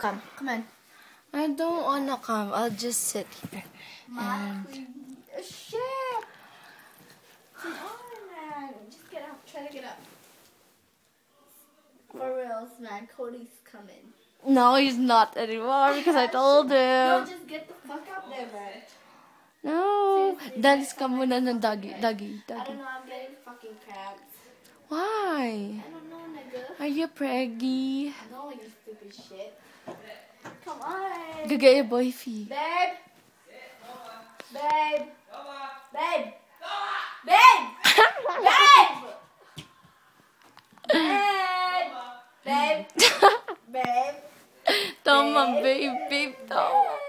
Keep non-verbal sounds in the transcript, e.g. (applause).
come. Come on. I don't wanna come. I'll just sit here. And uh, shit. Come on, man. Just get up. Try to get up. For reals, man. Cody's coming. No, he's not anymore because I (laughs) told No, him. just get the fuck up there, man. No. Seriously, Dance ka muna ng doggy. okay. Doggy. I don't know. I'm getting fucking cramps. Why? I don't know, nigga. Are you preggy? No, stupid shit. Come on. Go get your boy fee. Babe. Babe. Babe. Babe. Babe. Babe. Babe. (laughs) Babe. Tama, babe. Babe, tama.